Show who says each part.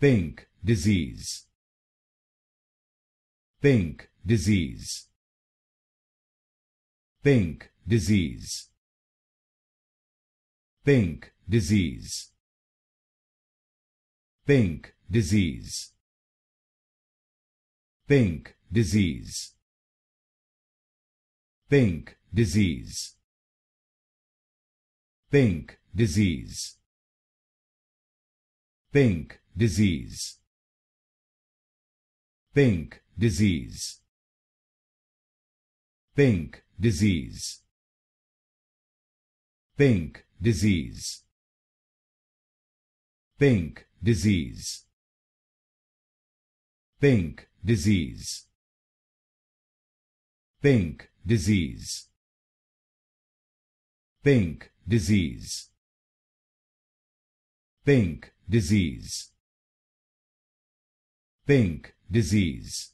Speaker 1: pink disease. Pink disease. Pink disease. Pink disease. Pink disease. Pink disease. Pink disease. Pink disease. Pink disease. Pink disease. Pink disease. Pink disease. Pink disease. Pink disease. Pink disease. Pink disease. Pink disease pink disease